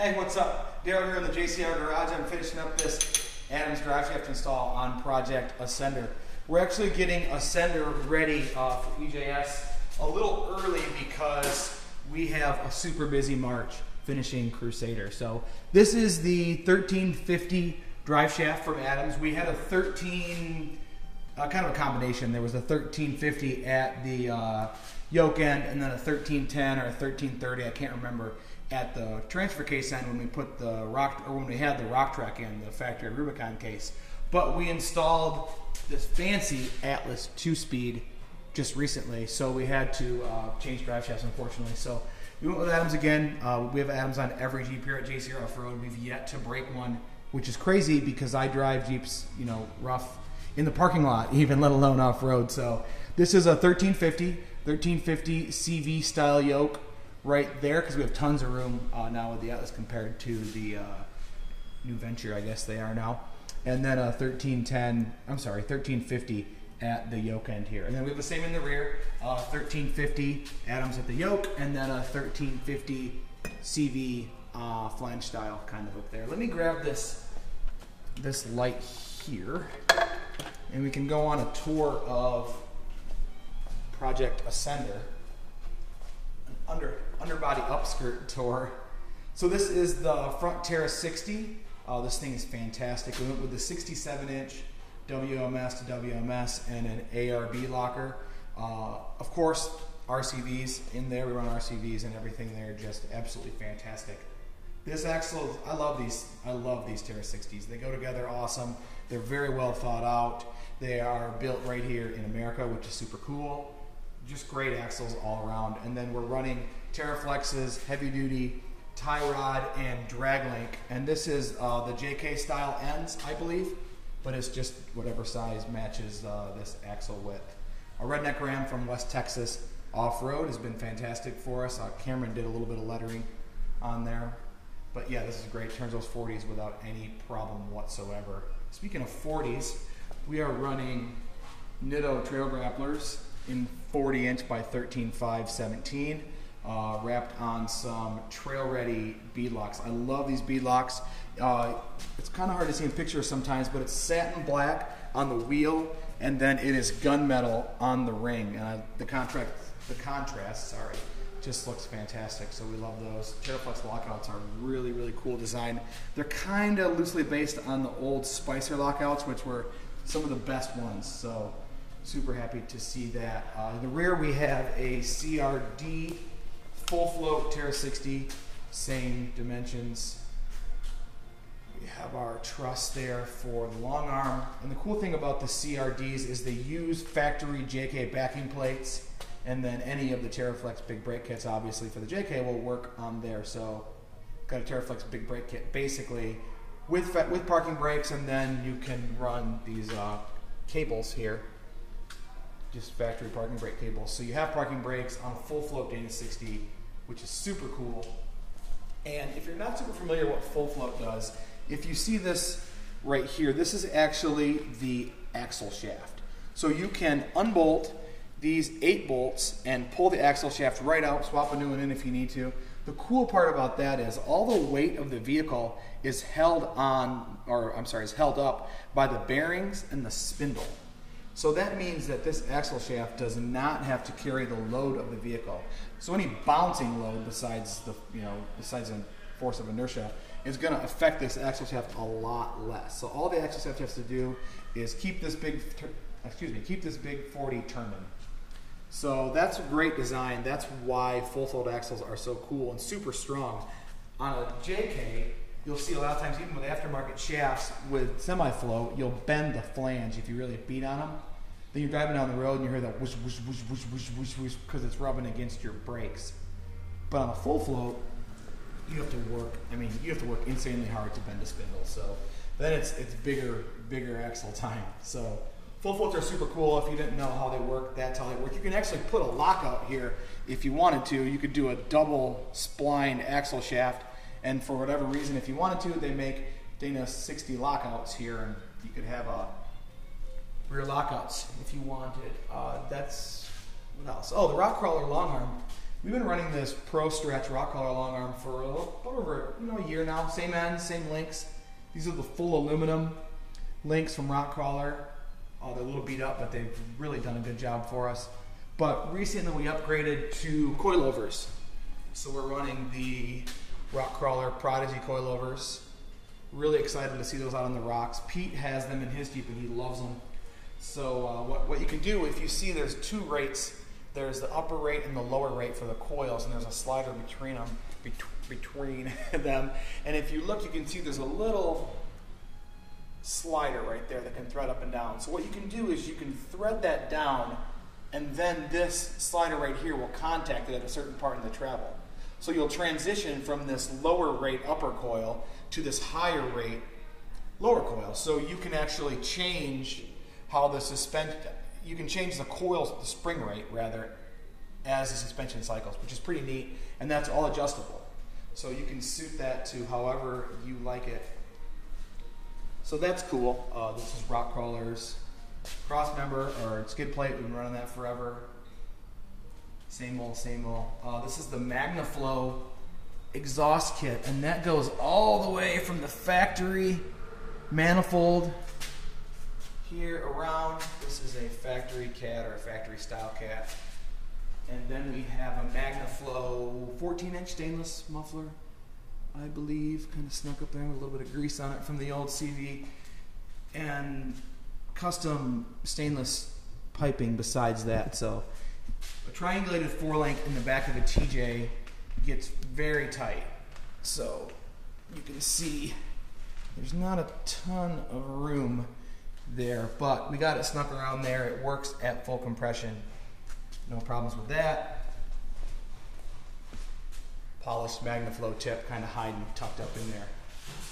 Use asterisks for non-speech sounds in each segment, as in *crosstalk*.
Hey, what's up? Daryl here in the JCR garage. I'm finishing up this Adams drive shaft install on Project Ascender. We're actually getting Ascender ready uh, for EJS a little early because we have a super busy March finishing Crusader. So this is the 1350 drive shaft from Adams. We had a 13, uh, kind of a combination. There was a 1350 at the uh, yoke end and then a 1310 or a 1330, I can't remember at the transfer case end when we put the rock or when we had the Rock-Trac in the factory Rubicon case. But we installed this fancy Atlas two-speed just recently, so we had to uh, change drive shafts unfortunately. So we went with Adams again. Uh, we have Adams on every Jeep here at JCR Off Road. We've yet to break one, which is crazy because I drive Jeeps, you know, rough in the parking lot, *laughs* even let alone off road. So this is a 1350, 1350 CV style yoke right there because we have tons of room uh, now with the Atlas compared to the uh, New Venture, I guess they are now. And then a 1310, I'm sorry, 1350 at the yoke end here. And then we have the same in the rear, uh, 1350 Adams at the yoke, and then a 1350 CV uh, flange style kind of up there. Let me grab this this light here, and we can go on a tour of Project Ascender under underbody upskirt tour. So this is the front Frontera 60. Uh, this thing is fantastic. We went with the 67 inch WMS to WMS and an ARB locker. Uh, of course, RCVs in there. We run RCVs and everything there. Just absolutely fantastic. This axle, I love these. I love these Tera 60s. They go together awesome. They're very well thought out. They are built right here in America, which is super cool just great axles all around. And then we're running TeraFlexes, heavy duty, tie rod, and drag link. And this is uh, the JK style ends, I believe, but it's just whatever size matches uh, this axle width. A Redneck Ram from West Texas off road has been fantastic for us. Uh, Cameron did a little bit of lettering on there. But yeah, this is great. Turns those 40s without any problem whatsoever. Speaking of 40s, we are running Nitto trail grapplers in 40 inch by 13 5 17 uh, wrapped on some trail ready bead locks. I love these bead locks. Uh, it's kind of hard to see in pictures sometimes, but it's satin black on the wheel and then it is gunmetal on the ring. And I, the contrast, the contrast, sorry, just looks fantastic. So we love those. TeraFlex lockouts are really, really cool design. They're kind of loosely based on the old Spicer lockouts, which were some of the best ones. So super happy to see that. Uh, in the rear we have a CRD full float Tera 60, same dimensions. We have our truss there for the long arm. And the cool thing about the CRDs is they use factory JK backing plates and then any of the TeraFlex big brake kits obviously for the JK will work on there. So got a TeraFlex big brake kit basically with, with parking brakes and then you can run these uh, cables here just factory parking brake cables. So you have parking brakes on a full float Dana 60, which is super cool. And if you're not super familiar what full float does, if you see this right here, this is actually the axle shaft. So you can unbolt these eight bolts and pull the axle shaft right out, swap a new one in if you need to. The cool part about that is all the weight of the vehicle is held on, or I'm sorry, is held up by the bearings and the spindle. So that means that this axle shaft does not have to carry the load of the vehicle. So any bouncing load besides the you know besides the force of inertia is going to affect this axle shaft a lot less. So all the axle shaft has to do is keep this big excuse me keep this big 40 turning. So that's a great design. That's why full float axles are so cool and super strong. On a JK, you'll see a lot of times, even with aftermarket shafts with semi-float, you'll bend the flange if you really beat on them. Then you're driving down the road and you hear that whoosh, whoosh, whoosh, whoosh, whoosh, whoosh, whoosh, because it's rubbing against your brakes. But on a full float, you have to work. I mean, you have to work insanely hard to bend a spindle. So then it's it's bigger bigger axle time. So full floats are super cool. If you didn't know how they work, that's how they work. You can actually put a lockout here if you wanted to. You could do a double spline axle shaft and for whatever reason, if you wanted to, they make Dana 60 lockouts here, and you could have uh, rear lockouts if you wanted. Uh, that's what else? Oh, the Rock Krawler long arm. We've been running this Pro Stretch Rock Krawler long arm for over you know a year now. Same ends, same links. These are the full aluminum links from Rock Krawler. Oh, they're a little beat up, but they've really done a good job for us. But recently we upgraded to coilovers. So we're running the Rock Krawler Prodigy coilovers. Really excited to see those out on the rocks. Pete has them in his Jeep and he loves them. So uh, what, what you can do, if you see there's two rates, there's the upper rate and the lower rate for the coils, and there's a slider between them, bet- between *laughs* them. And if you look, you can see there's a little slider right there that can thread up and down. So what you can do is you can thread that down, and then this slider right here will contact it at a certain part in the travel. So you'll transition from this lower rate upper coil to this higher rate lower coil. So you can actually change how the suspension, you can change the coil, the spring rate rather, as the suspension cycles, which is pretty neat, and that's all adjustable. So you can suit that to however you like it. So that's cool. Uh, this is Rock Krawlers cross member or skid plate. We've been running that forever. Same old, same old. Uh, this is the MagnaFlow exhaust kit, and that goes all the way from the factory manifold here around. This is a factory cat or a factory style cat. And then we have a MagnaFlow 14 inch stainless muffler, I believe, kind of snuck up there with a little bit of grease on it from the old CV. And custom stainless piping besides that. So a triangulated four link in the back of a TJ gets very tight. So you can see there's not a ton of room there, but we got it snuck around there. It works at full compression. No problems with that. Polished MagnaFlow tip kind of hiding, tucked up in there.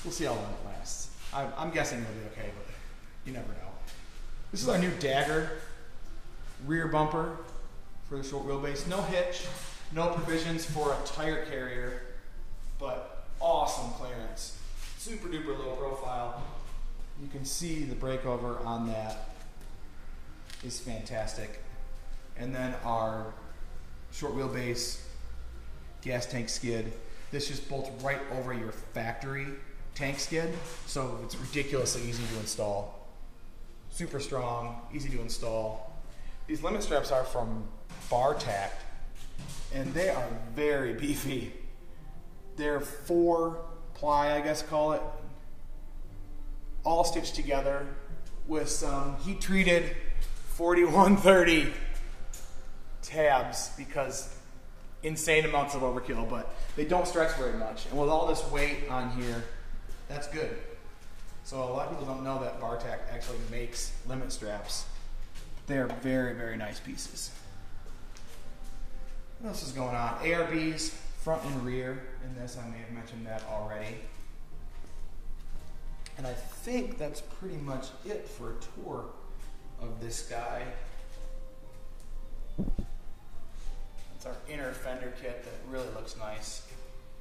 We'll see how long it lasts. I'm, I'm guessing it'll be okay, but you never know. This is our new Dagger rear bumper for the short wheelbase. No hitch, no provisions for a tire carrier, but awesome clearance. Super duper low profile. You can see the breakover on that is fantastic. And then our short wheelbase gas tank skid. This just bolts right over your factory tank skid, so it's ridiculously easy to install. Super strong, easy to install. These limit straps are from Bartact, and they are very *laughs* beefy. They're four ply, I guess call it, all stitched together with some heat treated 4130 tabs because insane amounts of overkill, but they don't stretch very much. And with all this weight on here, that's good. So a lot of people don't know that Bartact actually makes limit straps. They're very, very nice pieces. What else is going on? ARBs, front and rear. In this, I may have mentioned that already. And I think that's pretty much it for a tour of this guy. It's our inner fender kit that really looks nice.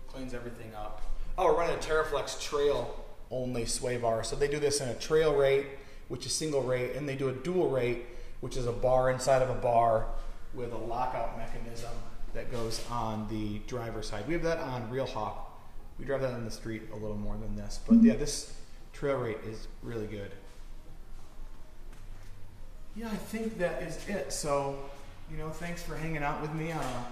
Cleans everything up. Oh, we're running a TeraFlex trail only sway bar. So they do this in a trail rate, which is single rate, and they do a dual rate, which is a bar inside of a bar with a lockout mechanism that goes on the driver's side. We have that on Real Hawk. We drive that on the street a little more than this. But yeah, this trail rate is really good. Yeah, I think that is it. So, you know, thanks for hanging out with me on a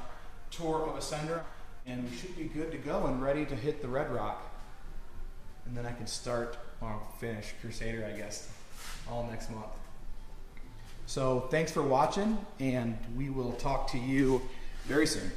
tour of Ascender. And we should be good to go and ready to hit the Red Rock. And then I can start, or finish Crusader, I guess, all next month. So thanks for watching, and we will talk to you very soon.